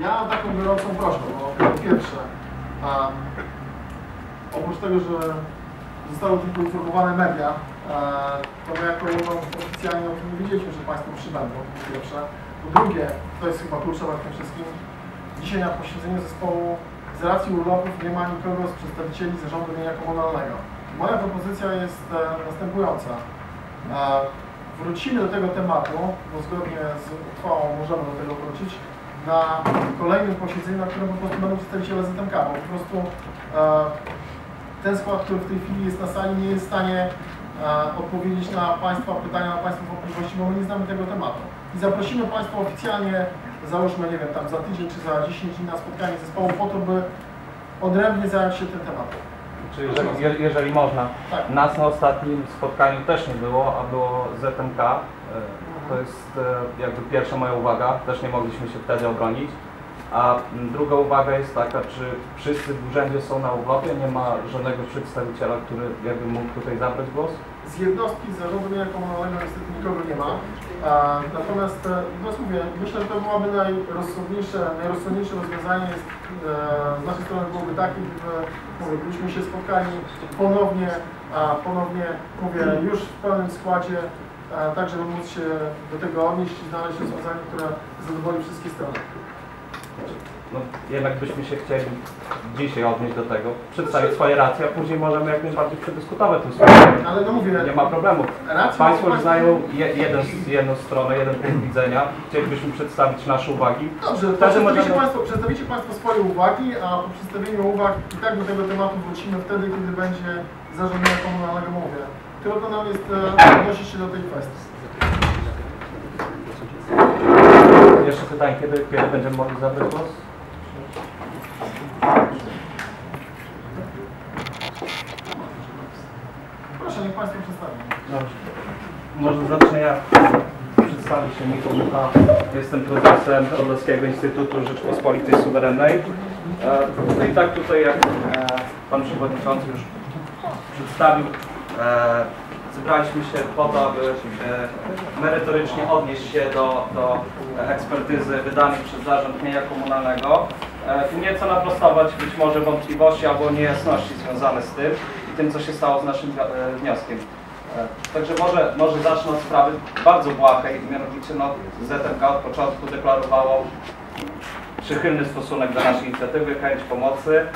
Ja mam taką gorącą prośbę, bo po pierwsze, oprócz tego, że zostały tym poinformowane media, e, to my jako urząd oficjalnie o tym wiedzieliśmy, że Państwo przybędą, po pierwsze. Po drugie, to jest chyba kluczowe w tym wszystkim, dzisiaj na posiedzeniu zespołu z racji urlopów nie ma nikogo z przedstawicieli zarządu mienia komunalnego. Moja propozycja jest e, następująca. E, wrócimy do tego tematu, bo zgodnie z uchwałą możemy do tego wrócić, na kolejnym posiedzeniu, na którym po prostu będą przedstawiciele ZMK, bo po prostu e, ten skład, który w tej chwili jest na sali, nie jest w stanie e, odpowiedzieć na Państwa pytania, na Państwa wątpliwości, bo my nie znamy tego tematu. I zaprosimy Państwa oficjalnie, załóżmy, nie wiem, tam za tydzień czy za 10 dni na spotkanie zespołu po to, by odrębnie zająć się tym tematem. Czy jeżeli, je- jeżeli można. Tak. Nas na ostatnim spotkaniu też nie było, a było ZMK. To jest e, jakby pierwsza moja uwaga, też nie mogliśmy się wtedy obronić. A druga uwaga jest taka, czy wszyscy w urzędzie są na urlopie, nie ma żadnego przedstawiciela, który jakby mógł tutaj zabrać głos? Z jednostki z zarządu mienia komunalnego niestety nikogo nie ma. A, natomiast, e, no mówię, myślę, że to byłoby najrozsądniejsze, najrozsądniejsze rozwiązanie jest, e, z naszej strony byłoby takie, gdybyśmy się spotkali ponownie, a ponownie, mówię, już w pełnym składzie, tak żeby móc się do tego odnieść i znaleźć rozwiązanie, które zadowoli wszystkie strony. No, jednak byśmy się chcieli dzisiaj odnieść do tego, przedstawić swoje racje, a później możemy jak najbardziej przedyskutować tę sprawę. Ale no mówię, Nie ma problemu. Państwo już znają je, jeden, jedną stronę, jeden punkt widzenia. Chcielibyśmy przedstawić nasze uwagi. Dobrze, to przedstawicie możemy- państwo, przedstawicie Państwo swoje uwagi, a po przedstawieniu uwag i tak do tego tematu wrócimy wtedy, kiedy będzie zarządzanie komunalnego mówię. Trudno nam jest e, odnosić się do tej kwestii. Jeszcze pytanie, kiedy, kiedy będziemy mogli zabrać głos? Proszę, niech Państwo przedstawią. Dobrze. Może zacznę ja. Przedstawię się Michał Mucha. Jestem prezesem Orlowskiego Instytutu Rzeczpospolitej Suwerennej. E, No i tak tutaj jak e, Pan Przewodniczący już przedstawił, zebraliśmy się po to, aby e, merytorycznie odnieść się do, do ekspertyzy wydanej przez Zarząd Mienia Komunalnego e, i nieco naprostować być może wątpliwości albo niejasności związane z tym i tym, co się stało z naszym e, wnioskiem. E, Także może, może zacznę od sprawy bardzo błahej, mianowicie no, ZMK od początku deklarowało przychylny stosunek do naszej inicjatywy, chęć pomocy.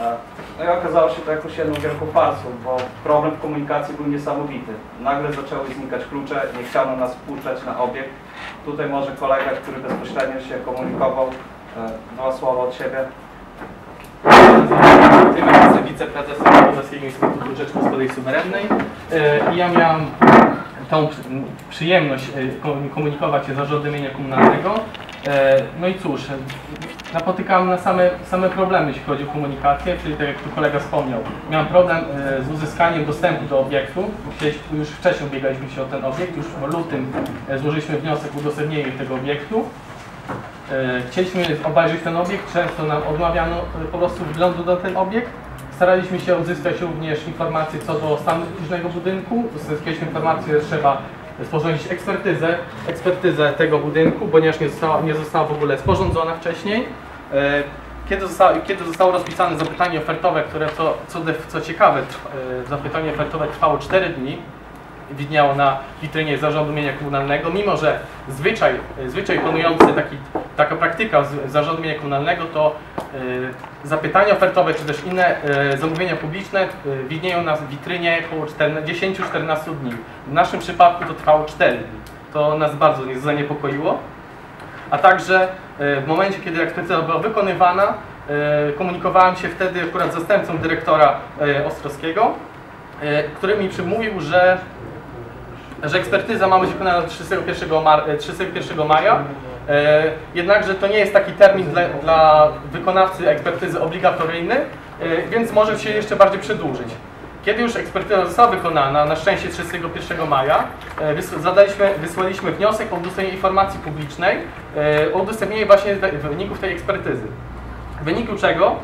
E, No i okazało się to jakąś jedną wielką farsą, bo problem w komunikacji był niesamowity. Nagle zaczęły znikać klucze, nie chciano nas wpuszczać na obiekt. Tutaj może kolega, który bezpośrednio się komunikował, e, dwa słowa od siebie. Jestem wiceprezesem Polskiego Instytutu Rzeczpospolitej Suwerennej E, i ja miałam tą przy- przyjemność komu- komunikować się zarządem mienia komunalnego. E, No i cóż, e, napotykałem na same, same problemy, jeśli chodzi o komunikację, czyli tak jak tu kolega wspomniał, miałem problem e, z uzyskaniem dostępu do obiektu. Już wcześniej ubiegaliśmy się o ten obiekt, już w lutym złożyliśmy wniosek o udostępnienie tego obiektu. Chcieliśmy obejrzeć ten obiekt, często nam odmawiano po prostu wglądu do ten obiekt. Staraliśmy się uzyskać również informacje co do stanu technicznego budynku. Uzyskaliśmy informację, że trzeba sporządzić ekspertyzę, ekspertyzę tego budynku, ponieważ nie została, nie została w ogóle sporządzona wcześniej. E, Kiedy zostało, kiedy zostało rozpisane zapytanie ofertowe, które co, co, co ciekawe, e, zapytanie ofertowe trwało 4 dni, widniało na witrynie Zarządu Mienia Komunalnego, mimo że zwyczaj, zwyczaj panujący, taki, taka praktyka Zarządu Mienia Komunalnego to y, zapytania ofertowe czy też inne y, zamówienia publiczne y, widnieją na witrynie około 10-14 dni. W naszym przypadku to trwało 4 dni. To nas bardzo nie zaniepokoiło. A także w momencie, kiedy ekspertyza była wykonywana, komunikowałem się wtedy akurat zastępcą dyrektora Ostrowskiego, który mi przemówił, że że ekspertyza ma być wykonana do 31, mar- e, 31 maja. E, jednakże to nie jest taki termin dla, dla wykonawcy ekspertyzy obligatoryjny, e, więc może się jeszcze bardziej przedłużyć. Kiedy już ekspertyza została wykonana, na szczęście 31 maja, e, zadaliśmy, wysłaliśmy wniosek o udostępnienie informacji publicznej, e, o udostępnienie właśnie wyników tej ekspertyzy. W wyniku czego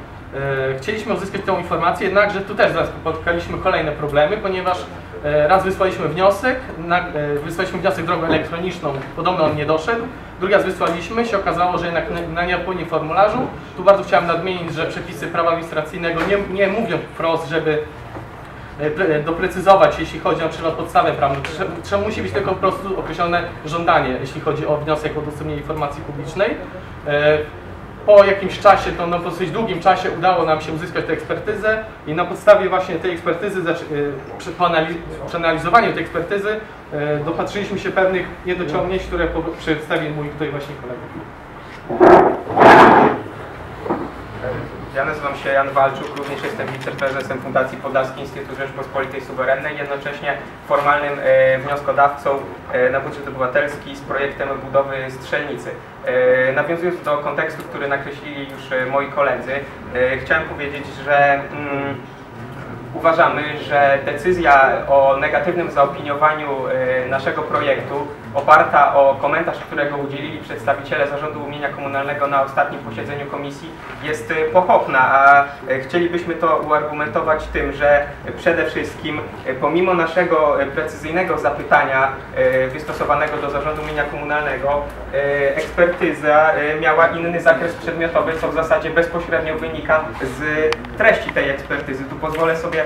e, chcieliśmy uzyskać tę informację, jednakże tu też spotkaliśmy kolejne problemy, ponieważ E, Raz wysłaliśmy wniosek, na, e, wysłaliśmy wniosek drogą elektroniczną, podobno on nie doszedł. Drugi raz wysłaliśmy, się okazało, że jednak na- nieodpłynnym formularzu. Tu bardzo chciałem nadmienić, że przepisy prawa administracyjnego nie, nie mówią wprost, żeby e, pre- doprecyzować, jeśli chodzi na przykład o podstawę prawną. Trzeba musi być tylko po prostu określone żądanie, jeśli chodzi o wniosek o udostępnienie informacji publicznej. Po jakimś czasie, to na dosyć długim czasie udało nam się uzyskać tę ekspertyzę i na podstawie właśnie tej ekspertyzy, e, poanaliz- przeanalizowaniu tej ekspertyzy e, dopatrzyliśmy się pewnych niedociągnięć, które po- przedstawił mój tutaj właśnie kolega. Ja nazywam się Jan Walczuk, również jestem wiceprezesem Fundacji Podlaski Instytut Rzeczpospolitej Suwerennej, jednocześnie formalnym e, wnioskodawcą e, na budżet obywatelski z projektem budowy strzelnicy. E, nawiązując do kontekstu, który nakreślili już moi koledzy, chciałem powiedzieć, że mm, uważamy, że decyzja o negatywnym zaopiniowaniu naszego projektu oparta o komentarz, którego udzielili przedstawiciele Zarządu Mienia Komunalnego na ostatnim posiedzeniu komisji jest e, pochopna, a e, chcielibyśmy to uargumentować tym, że przede wszystkim e, pomimo naszego precyzyjnego zapytania wystosowanego do Zarządu Mienia Komunalnego ekspertyza miała inny zakres przedmiotowy, co w zasadzie bezpośrednio wynika z treści tej ekspertyzy. Tu pozwolę sobie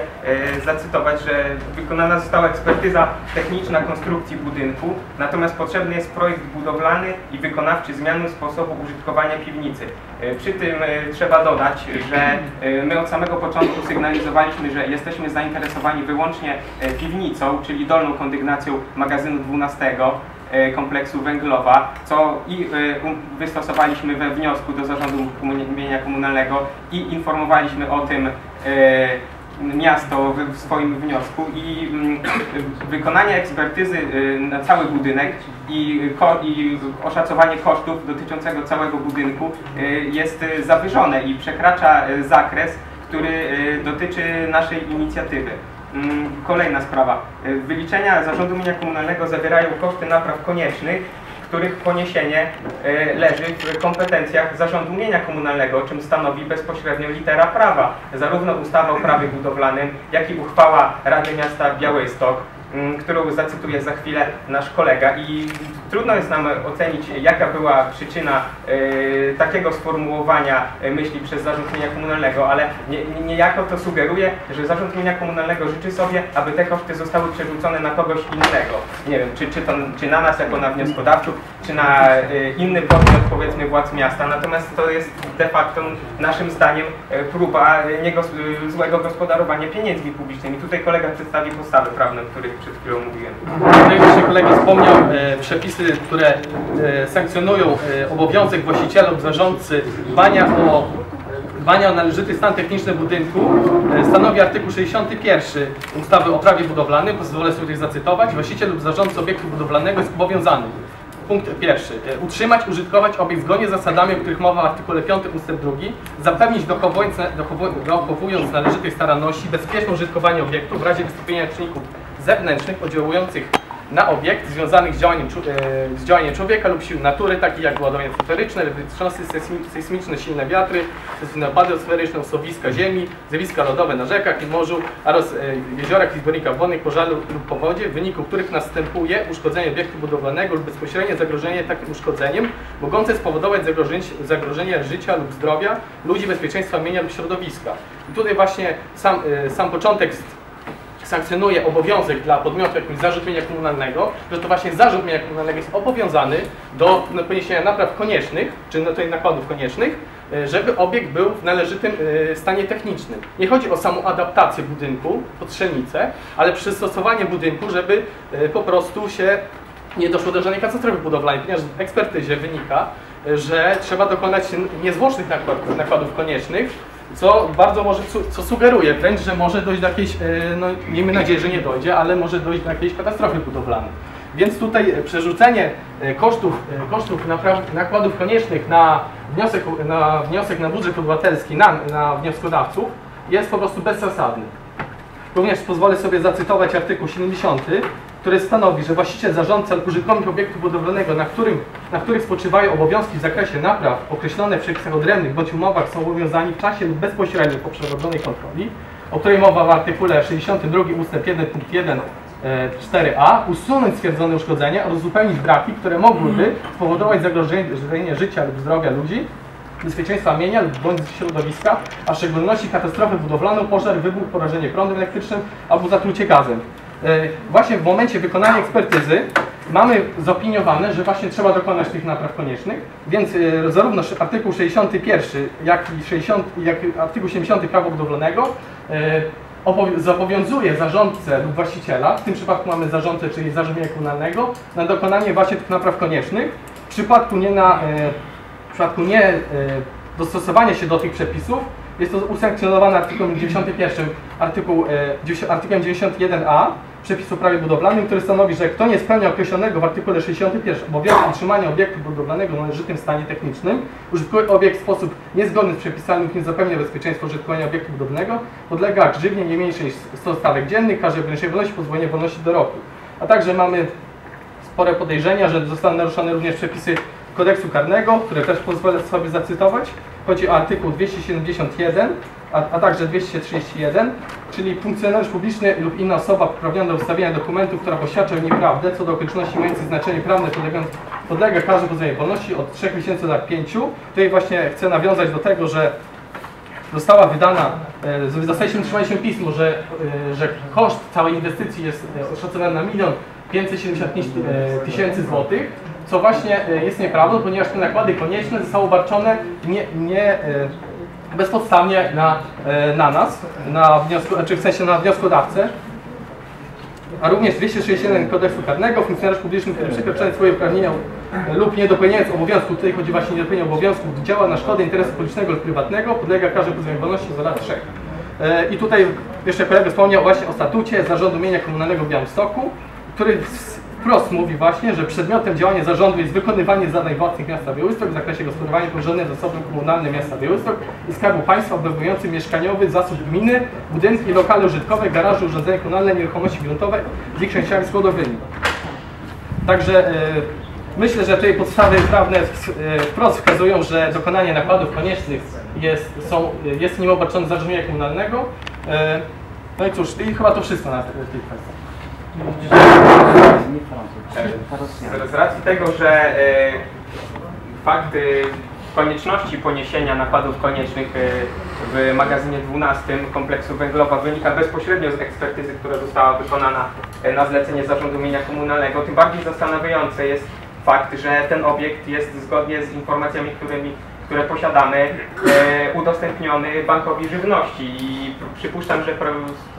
zacytować, że wykonana została ekspertyza techniczna konstrukcji budynku, natomiast potrzebny jest projekt budowlany i wykonawczy zmiany sposobu użytkowania piwnicy. E, Przy tym e, trzeba dodać, że e, my od samego początku sygnalizowaliśmy, że jesteśmy zainteresowani wyłącznie piwnicą, czyli dolną kondygnacją magazynu 12 e, kompleksu Węglowa, co i um- wystosowaliśmy we wniosku do Zarządu Mienia Komunalnego i informowaliśmy o tym miasto w, swoim wniosku i mm, wykonanie ekspertyzy y, na cały budynek i, i oszacowanie kosztów dotyczącego całego budynku y, jest zawyżone i przekracza y, zakres, który dotyczy naszej inicjatywy. Mm, Kolejna sprawa. Wyliczenia Zarządu Mienia Komunalnego zawierają koszty napraw koniecznych, których poniesienie e, leży w kompetencjach Zarządu Mienia Komunalnego, czym stanowi bezpośrednio litera prawa. Zarówno ustawa o prawie budowlanym, jak i uchwała Rady Miasta Białystok, którą zacytuję za chwilę nasz kolega i trudno jest nam ocenić, jaka była przyczyna e, takiego sformułowania e, myśli przez Zarząd Mienia Komunalnego, ale nie, nie- niejako to sugeruje, że Zarząd Mienia Komunalnego życzy sobie, aby te koszty zostały przerzucone na kogoś innego. Nie wiem, czy, czy, to, czy na nas jako na wnioskodawców, czy na e, inny podmiot, powiedzmy władz miasta. Natomiast to jest de facto naszym zdaniem próba złego gospodarowania pieniędzmi publicznymi. Tutaj kolega przedstawi podstawy prawne, których przed chwilą mówiłem. Tutaj właśnie kolega wspomniał e, przepisy, które e, sankcjonują e, obowiązek właściciela lub zarządcy dbania o, dbania o należyty stan techniczny budynku. Stanowi artykuł 61 ustawy o prawie budowlanym, pozwolę sobie zacytować. Właściciel lub zarządca obiektu budowlanego jest obowiązany. Punkt pierwszy. Utrzymać, użytkować obiekt zgodnie z zasadami, o których mowa w artykule 5 ust. 2. Zapewnić dochowując, dochowując należytej staranności bezpieczne użytkowanie obiektu w razie wystąpienia czynników zewnętrznych oddziałujących na obiekt związanych z działaniem, e, z działaniem człowieka lub sił natury, takich jak ładowanie atmosferyczne, wstrząsy sejsmi- sejsmiczne, silne wiatry, sejsmiczne opady atmosferyczne, ziemi, zjawiska lodowe na rzekach i morzu oraz e, jeziorach i zbiornikach wodnych, pożaru lub powodzie, w wyniku których następuje uszkodzenie obiektu budowlanego lub bezpośrednie zagrożenie takim uszkodzeniem, mogące spowodować zagrożenie, zagrożenie życia lub zdrowia ludzi, bezpieczeństwa mienia lub środowiska. I tutaj właśnie sam, e, sam początek sankcjonuje obowiązek dla podmiotu jakimś zarząd mienia komunalnego, że to właśnie zarząd mienia komunalnego jest obowiązany do no, poniesienia napraw koniecznych, czy no, nakładów koniecznych, e, żeby obiekt był w należytym e, stanie technicznym. Nie chodzi o samą adaptację budynku pod strzelnicę, ale przystosowanie budynku, żeby e, po prostu się nie doszło do żadnej katastrofy budowlanej, ponieważ w ekspertyzie wynika, że trzeba dokonać niezwłocznych nakładów, nakładów koniecznych, co bardzo może, co sugeruje wręcz, że może dojść do jakiejś, e, no miejmy nadzieję, że nie dojdzie, ale może dojść do jakiejś katastrofy budowlanej. Więc tutaj e, przerzucenie e, kosztów, kosztów nakładów koniecznych na wniosek, na wniosek na budżet obywatelski, na, na wnioskodawców jest po prostu bezzasadny. Również pozwolę sobie zacytować artykuł 70, który stanowi, że właściciel, zarządca lub użytkownik obiektu budowlanego, na, którym, na których spoczywają obowiązki w zakresie napraw określone w przepisach odrębnych bądź umowach są obowiązani w czasie lub bezpośrednio po przeprowadzonej kontroli, o której mowa w artykule 62 ust. 1 punkt 1 E, 4a. Usunąć stwierdzone uszkodzenia oraz uzupełnić braki, które mogłyby spowodować zagrożenie życia lub zdrowia ludzi, bezpieczeństwa mienia lub bądź środowiska, a w szczególności katastrofę budowlaną, pożar, wybuch, porażenie prądem elektrycznym albo zatrucie gazem. E, Właśnie w momencie wykonania ekspertyzy mamy zaopiniowane, że właśnie trzeba dokonać tych napraw koniecznych, więc e, zarówno artykuł 61, jak i 60, jak artykuł 70 prawa budowlanego e, obowi- zobowiązuje zarządcę lub właściciela, w tym przypadku mamy zarządcę, czyli zarząd mienia komunalnego, na dokonanie właśnie tych napraw koniecznych. W przypadku nie na w przypadku nie dostosowania się do tych przepisów jest to usankcjonowane artykułem 91, artykuł, 90 artykułem 91a przepisu o prawie budowlanym, który stanowi, że kto nie spełnia określonego w artykule 61 obowiązku utrzymania obiektu budowlanego w należytym stanie technicznym, użytkuje obiekt w sposób niezgodny z przepisami lub nie zapewnia bezpieczeństwa użytkowania obiektu budowlanego, podlega grzywnie nie mniejszej niż 100 stawek dziennych, karze ograniczenia wolności, pozwolenie wolności do roku. A także mamy spore podejrzenia, że zostaną naruszone również przepisy kodeksu karnego, które też pozwolę sobie zacytować. Chodzi o artykuł 271, a, a także 231, czyli funkcjonariusz publiczny lub inna osoba uprawniona do wystawienia dokumentów, która poświadcza nieprawdę co do okoliczności mających znaczenie prawne podlega, karze pozbawienia wolności od 3 miesięcy do lat 5. Tutaj właśnie chcę nawiązać do tego, że została wydana, e, zostaliśmy otrzymaliśmy pismo, że, e, że koszt całej inwestycji jest e, oszacowany na milion 575 e, tysięcy złotych, co właśnie e, jest nieprawdą, ponieważ te nakłady konieczne zostały obarczone nie, nie e, bezpodstawnie na, e, na nas, na wniosku, czy w sensie na wnioskodawcę, a również 261 kodeksu karnego funkcjonariusz publiczny, który przekraczając swoje uprawnienia lub nie dopełniając obowiązku, tutaj chodzi właśnie o niedopełnienie obowiązku, działa na szkodę interesu publicznego lub prywatnego, podlega karze pozbawienia wolności za lat 3. E, I tutaj jeszcze kolega wspomniał właśnie o statucie Zarządu Mienia Komunalnego w Białymstoku, który wprost mówi właśnie, że przedmiotem działania zarządu jest wykonywanie zadań własnych miasta Białystok w zakresie gospodarowania powierzonym zasobem komunalnym miasta Białystok i Skarbu Państwa obejmującym mieszkaniowy zasób gminy, budynki, lokale użytkowe, garaże, urządzenia komunalne, nieruchomości gruntowe z ich częściami składowymi. Także e, myślę, że tutaj podstawy prawne e, wprost wskazują, że dokonanie nakładów koniecznych jest, są, jest nim obarczone zarząd mienia komunalnego. E, no i cóż, i chyba to wszystko na tej kwestii. Z- racji tego, że e, fakt konieczności poniesienia nakładów koniecznych e, w magazynie 12 kompleksu węglowa wynika bezpośrednio z ekspertyzy, która została wykonana e, na zlecenie Zarządu Mienia Komunalnego, tym bardziej zastanawiający jest fakt, że ten obiekt jest zgodnie z informacjami, którymi które posiadamy, e, udostępniony Bankowi Żywności i przypuszczam, że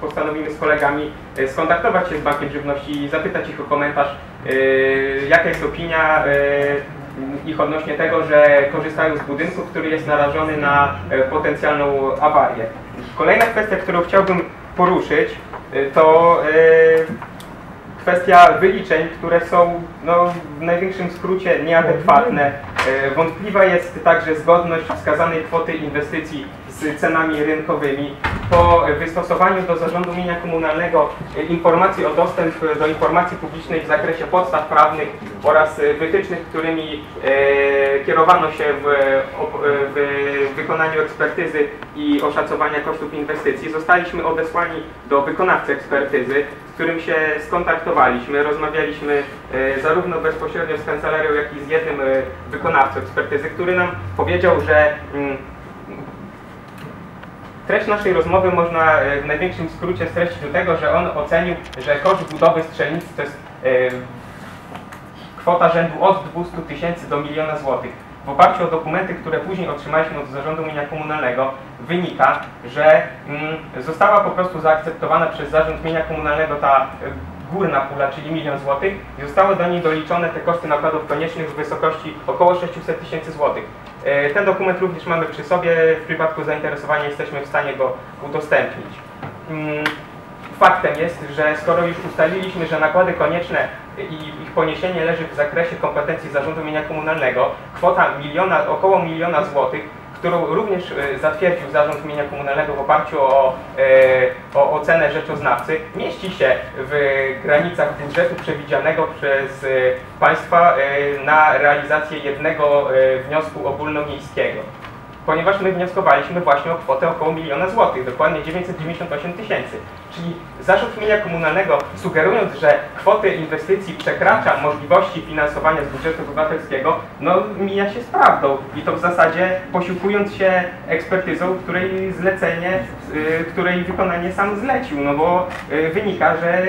postanowimy z kolegami e, skontaktować się z Bankiem Żywności i zapytać ich o komentarz, e, jaka jest opinia ich odnośnie tego, że korzystają z budynku, który jest narażony na potencjalną awarię. Kolejna kwestia, którą chciałbym poruszyć, to kwestia wyliczeń, które są no, w największym skrócie nieadekwatne. E, Wątpliwa jest także zgodność wskazanej kwoty inwestycji z cenami rynkowymi. Po wystosowaniu do Zarządu Mienia Komunalnego e, informacji o dostęp do informacji publicznej w zakresie podstaw prawnych oraz e, wytycznych, którymi e, kierowano się w, w wykonaniu ekspertyzy i oszacowania kosztów inwestycji, zostaliśmy odesłani do wykonawcy ekspertyzy, z którym się skontaktowaliśmy, rozmawialiśmy e, zarówno bezpośrednio z kancelarią, jak i z jednym e, wykonawcą ekspertyzy, który nam powiedział, że mm, treść naszej rozmowy można e, w największym skrócie streścić do tego, że on ocenił, że koszt budowy strzelnicy to jest e, kwota rzędu od 200 tysięcy do miliona złotych. W oparciu o dokumenty, które później otrzymaliśmy od Zarządu Mienia Komunalnego, wynika, że mm, została po prostu zaakceptowana przez Zarząd Mienia Komunalnego ta e, górna pula, czyli milion złotych i zostały do niej doliczone te koszty nakładów koniecznych w wysokości około 600 tysięcy złotych. E, Ten dokument również mamy przy sobie, w przypadku zainteresowania jesteśmy w stanie go udostępnić. Mm, Faktem jest, że skoro już ustaliliśmy, że nakłady konieczne i ich poniesienie leży w zakresie kompetencji Zarządu Mienia Komunalnego, kwota miliona, około miliona złotych, którą również e, zatwierdził Zarząd Mienia Komunalnego w oparciu o, e, o ocenę rzeczoznawcy, mieści się w granicach budżetu przewidzianego przez e, Państwa na realizację jednego wniosku ogólnomiejskiego. Ponieważ my wnioskowaliśmy właśnie o kwotę około miliona złotych, dokładnie 998 tysięcy. Czyli zarząd mienia komunalnego sugerując, że kwoty inwestycji przekracza możliwości finansowania z budżetu obywatelskiego, no mija się z prawdą i to w zasadzie posiłkując się ekspertyzą, której zlecenie, y, której wykonanie sam zlecił, no bo y, wynika, że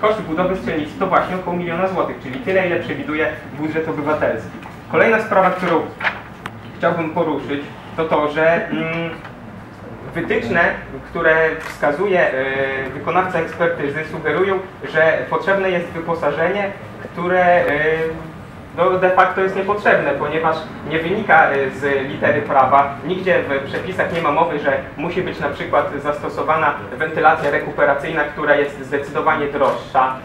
koszt budowy strzelnicy to właśnie około miliona złotych, czyli tyle, ile przewiduje budżet obywatelski. Kolejna sprawa, którą chciałbym poruszyć, to to, że mm, wytyczne, które wskazuje y, wykonawca ekspertyzy, sugerują, że potrzebne jest wyposażenie, które y, no, de facto jest niepotrzebne, ponieważ nie wynika y, z litery prawa. Nigdzie w przepisach nie ma mowy, że musi być na przykład zastosowana wentylacja rekuperacyjna, która jest zdecydowanie droższa.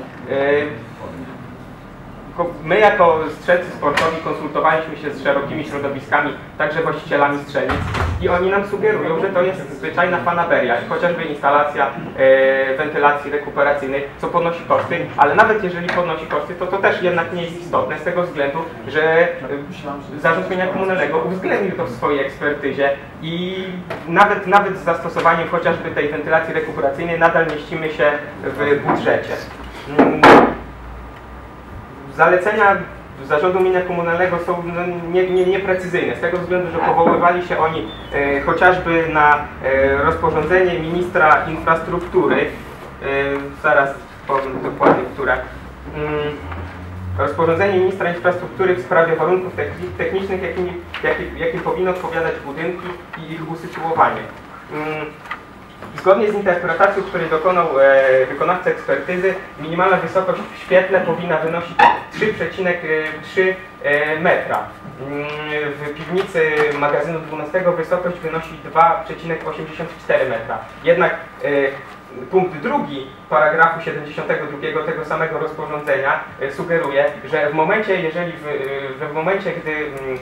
My jako strzelcy sportowi konsultowaliśmy się z szerokimi środowiskami, także właścicielami strzelnic i oni nam sugerują, że to jest zwyczajna fanaberia chociażby instalacja e, wentylacji rekuperacyjnej, co podnosi koszty, ale nawet jeżeli podnosi koszty, to to też jednak nie jest istotne z tego względu, że e, Zarząd Mienia Komunalnego uwzględnił to w swojej ekspertyzie i nawet, nawet z zastosowaniem chociażby tej wentylacji rekuperacyjnej nadal mieścimy się w budżecie. Zalecenia Zarządu Mienia Komunalnego są no, nie, nie, nieprecyzyjne, z tego względu, że powoływali się oni e, chociażby na e, rozporządzenie ministra infrastruktury, e, zaraz powiem dokładnie, które, mm, rozporządzenie ministra infrastruktury w sprawie warunków techni- technicznych, jakim, jakim powinno odpowiadać budynki i ich usytuowanie. Mm, Zgodnie z interpretacją, której dokonał e, wykonawca ekspertyzy, minimalna wysokość w świetle powinna wynosić 3,3 e, metra. Mm, W piwnicy magazynu 12 wysokość wynosi 2,84 metra. Jednak e, punkt drugi paragrafu 72 tego samego rozporządzenia e, sugeruje, że w momencie, jeżeli w, e, w momencie, gdy mm,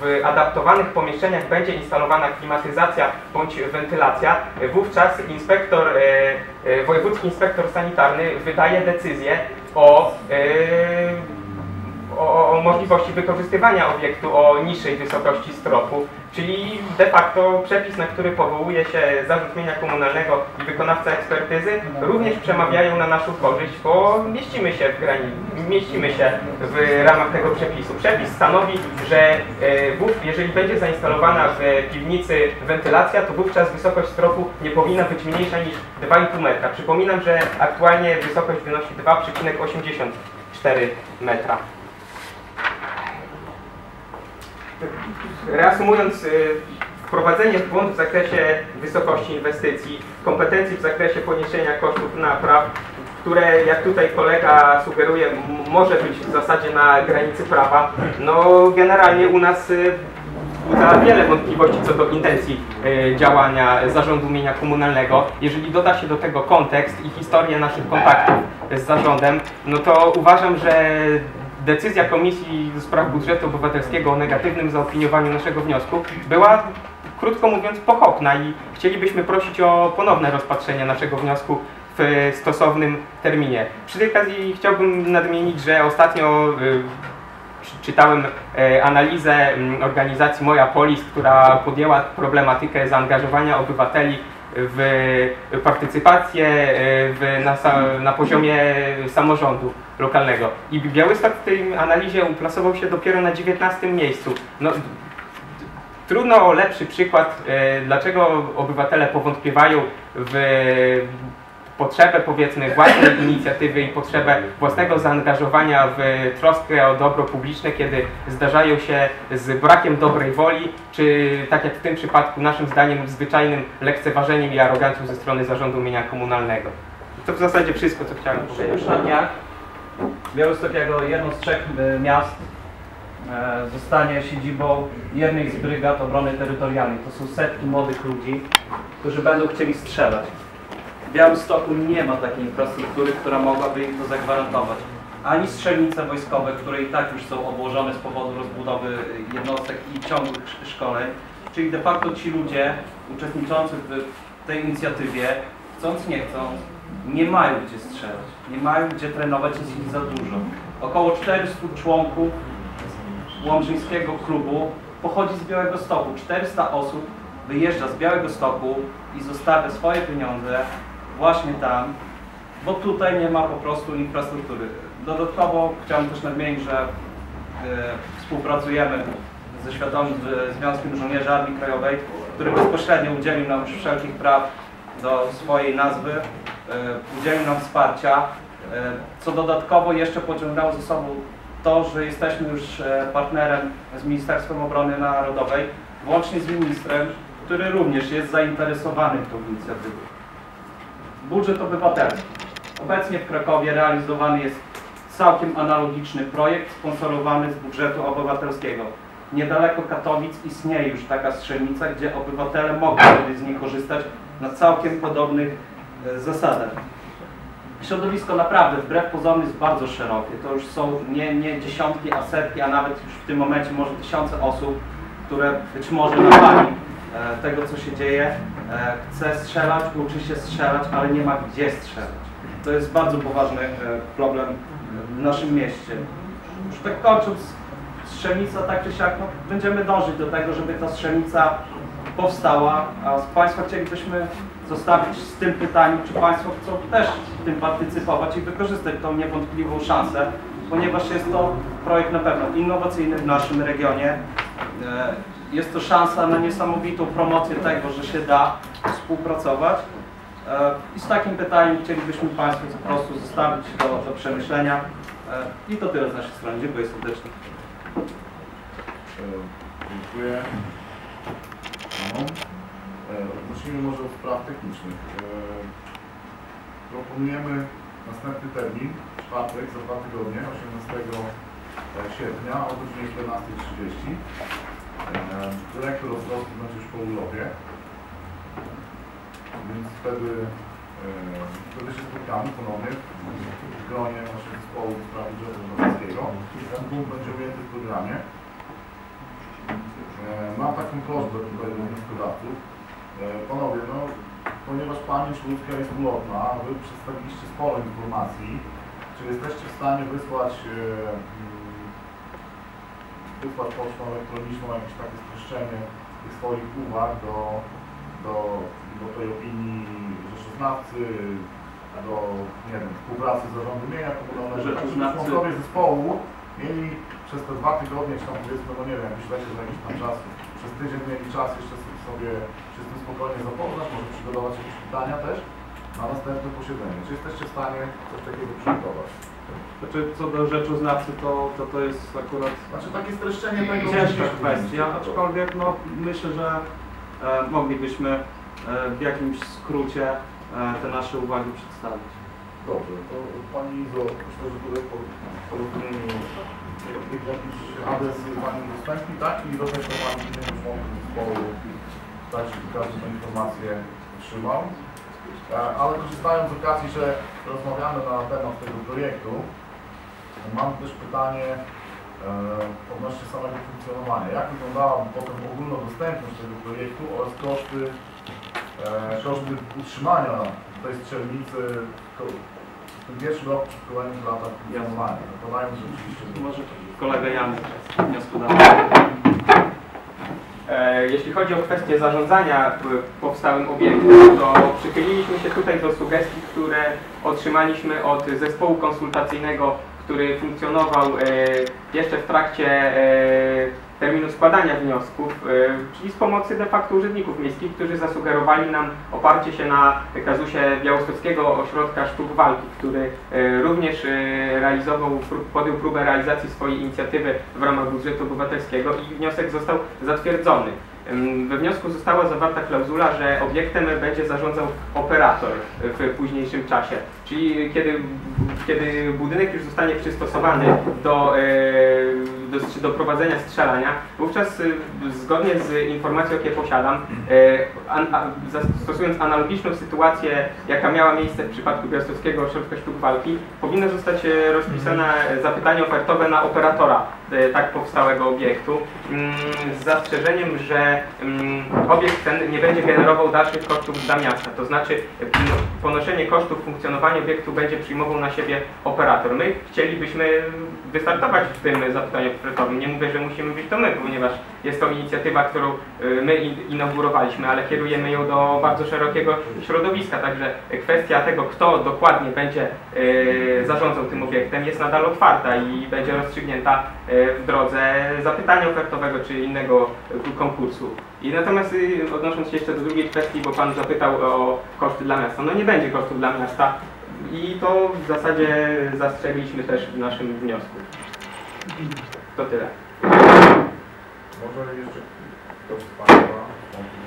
w adaptowanych pomieszczeniach będzie instalowana klimatyzacja bądź wentylacja, e, wówczas inspektor, wojewódzki inspektor sanitarny wydaje decyzję o o, o możliwości wykorzystywania obiektu o niższej wysokości stropu, czyli de facto przepis, na który powołuje się Zarząd Mienia Komunalnego i wykonawca ekspertyzy, również przemawiają na naszą korzyść, bo mieścimy się w granicy, mieścimy się w ramach tego przepisu. Przepis stanowi, że e, jeżeli będzie zainstalowana w piwnicy wentylacja, to wówczas wysokość stropu nie powinna być mniejsza niż 2,5 metra. Przypominam, że aktualnie wysokość wynosi 2,84 metra. Reasumując, y, wprowadzenie w błąd w zakresie wysokości inwestycji, kompetencji w zakresie poniesienia kosztów napraw, które, jak tutaj kolega sugeruje, może być w zasadzie na granicy prawa, no generalnie u nas y, wzbudza wiele wątpliwości co do intencji y, działania Zarządu Mienia Komunalnego. Jeżeli doda się do tego kontekst i historię naszych kontaktów z zarządem, no to uważam, że decyzja Komisji do Spraw Budżetu Obywatelskiego o negatywnym zaopiniowaniu naszego wniosku była, krótko mówiąc, pochopna i chcielibyśmy prosić o ponowne rozpatrzenie naszego wniosku w stosownym terminie. Przy tej okazji chciałbym nadmienić, że ostatnio y, czy- czytałem e, analizę mm, organizacji Moja Polis, która podjęła problematykę zaangażowania obywateli w partycypację w, na, na poziomie samorządu lokalnego. I Białystok w tej analizie uplasował się dopiero na 19 miejscu. No, Trudno o lepszy przykład, e, dlaczego obywatele powątpiewają w potrzebę powiedzmy własnej inicjatywy i potrzebę własnego zaangażowania w troskę o dobro publiczne, kiedy zdarzają się z brakiem dobrej woli, czy tak jak w tym przypadku naszym zdaniem zwyczajnym lekceważeniem i arogancją ze strony zarządu mienia komunalnego. To w zasadzie wszystko, co chciałem powiedzieć. Już na dniach Białystok jako jedno z trzech e, miast e, zostanie siedzibą jednej z brygad obrony terytorialnej. To są setki młodych ludzi, którzy będą chcieli strzelać. Białymstoku nie ma takiej infrastruktury, która mogłaby im to zagwarantować. Ani strzelnice wojskowe, które i tak już są obłożone z powodu rozbudowy jednostek i ciągłych sz- szkoleń. Czyli de facto ci ludzie uczestniczący w tej inicjatywie, chcąc nie chcąc, nie mają gdzie strzelać, nie mają gdzie trenować, jest ich za dużo. Około 400 członków Łomżyńskiego klubu pochodzi z Białego Stoku. 400 osób wyjeżdża z Białego Stoku i zostawia swoje pieniądze właśnie tam, bo tutaj nie ma po prostu infrastruktury. Dodatkowo chciałem też nadmienić, że e, współpracujemy ze Światowym Związkiem Żołnierzy Armii Krajowej, który bezpośrednio udzielił nam wszelkich praw do swojej nazwy, e, udzielił nam wsparcia, e, co dodatkowo jeszcze pociągnęło ze sobą to, że jesteśmy już partnerem z Ministerstwem Obrony Narodowej, włącznie z ministrem, który również jest zainteresowany tą inicjatywą. Budżet obywatelski. Obecnie w Krakowie realizowany jest całkiem analogiczny projekt sponsorowany z budżetu obywatelskiego. Niedaleko Katowic istnieje już taka strzelnica, gdzie obywatele mogą z niej korzystać na całkiem podobnych e, zasadach. Środowisko naprawdę wbrew pozorom jest bardzo szerokie. To już są nie, nie dziesiątki, a setki, a nawet już w tym momencie może tysiące osób, które być może na e, tego, co się dzieje, e, chce strzelać, uczy się strzelać, ale nie ma gdzie strzelać. To jest bardzo poważny e, problem w naszym mieście. Już tak kończąc, strzelnica tak czy siak, no, będziemy dążyć do tego, żeby ta strzelnica powstała, a z Państwa chcielibyśmy zostawić z tym pytaniem, czy Państwo chcą też w tym partycypować i wykorzystać tą niewątpliwą szansę, ponieważ jest to projekt na pewno innowacyjny w naszym regionie. Jest to szansa na niesamowitą promocję tego, że się da współpracować. E, I z takim pytaniem chcielibyśmy Państwu po prostu zostawić do, do przemyślenia. E, I to tyle z naszej strony. Dziękuję serdecznie. E, Dziękuję. No. Zacznijmy może od spraw technicznych. Proponujemy następny termin, czwartek, za dwa tygodnie, 18 sierpnia o godzinie 14.30. E, Dyrektor Ostrowski będzie już po urlopie, więc wtedy, e, wtedy się spotkamy ponownie w gronie naszego zespołu spraw budżetu obywatelskiego. Ten punkt będzie ujęty w programie. E, Mam taką prośbę tutaj do wnioskodawców. Panowie, no, ponieważ pamięć ludzka jest ulotna, wy przedstawiliście sporo informacji, czy jesteście w stanie wysłać, wysłać pocztą elektroniczną jakieś takie streszczenie tych swoich uwag do, do, do tej opinii rzeczoznawcy, do, nie wiem, współpracy z zarządu mienia komunalnego, tak żeby członkowie zespołu mieli przez te dwa tygodnie, czy tam powiedzmy, no nie wiem, jakiś lecie za jakiś tam czas, przez tydzień mieli czas jeszcze sobie się z tym spokojnie zapoznać, może przygotować jakieś pytania też na następne posiedzenie. Czy jesteście w stanie coś takiego przygotować? Znaczy, co do rzeczoznawcy, to, to, to jest akurat Znaczy takie streszczenie tego... ciężka kwestia, aczkolwiek no, myślę, że e, moglibyśmy e, w jakimś skrócie e, te nasze uwagi przedstawić. Dobrze, to Pani Izo, myślę, że tutaj po porozumieniu jakiś adres Pani udostępni, tak? I do tego Pani innym członkom zespołu tak, żeby każdy tę informację otrzymał. Ale korzystając z okazji, że rozmawiamy na temat tego projektu, mam też pytanie e, odnośnie samego funkcjonowania. Jak wyglądałaby potem ogólnodostępność tego projektu oraz koszty, e, koszty utrzymania tej strzelnicy w tym pierwszym roku czy w kolejnych latach funkcjonowania? Zakładając, że oczywiście Może kolega Jan wnioskodawca. E, Jeśli chodzi o kwestię zarządzania w- powstałym obiektem, to przychyliliśmy się tutaj do sugestii, które otrzymaliśmy od zespołu konsultacyjnego, który funkcjonował e, jeszcze w trakcie e, terminu składania wniosków, e, czyli z pomocy de facto urzędników miejskich, którzy zasugerowali nam oparcie się na kazusie Białostockiego Ośrodka Sztuk Walki, który e, również e, realizował, podjął próbę realizacji swojej inicjatywy w ramach budżetu obywatelskiego i wniosek został zatwierdzony. We wniosku została zawarta klauzula, że obiektem będzie zarządzał operator w późniejszym czasie. Czyli kiedy, kiedy budynek już zostanie przystosowany do, do, do prowadzenia strzelania, wówczas e, zgodnie z informacją, jakie posiadam, e, an, a, stosując analogiczną sytuację, jaka miała miejsce w przypadku Białostockiego Ośrodka Sztuk Walki, powinno zostać e, rozpisane zapytanie ofertowe na operatora tak powstałego obiektu, mm, z zastrzeżeniem, że mm, obiekt ten nie będzie generował dalszych kosztów dla miasta, to znaczy e, no, ponoszenie kosztów funkcjonowania obiektu będzie przyjmował na siebie operator. My chcielibyśmy wystartować w tym zapytaniu ofertowym. Nie mówię, że musimy być to my, ponieważ jest to inicjatywa, którą y, my in- inaugurowaliśmy, ale kierujemy ją do bardzo szerokiego środowiska. Także kwestia tego, kto dokładnie będzie y, zarządzał tym obiektem jest nadal otwarta i będzie rozstrzygnięta y, w drodze zapytania ofertowego czy innego konkursu. I natomiast y, odnosząc się jeszcze do drugiej kwestii, bo Pan zapytał o koszty dla miasta. No nie będzie kosztów dla miasta i to w zasadzie zastrzegliśmy też w naszym wniosku. To tyle. Może jeszcze ktoś z Państwa,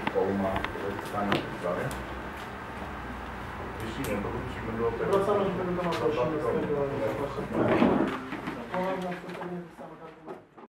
zespołu ma pytania w tej sprawie? Jeśli nie, to wrócimy do tego. Wracamy do tego tematu